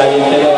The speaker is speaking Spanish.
David Tero,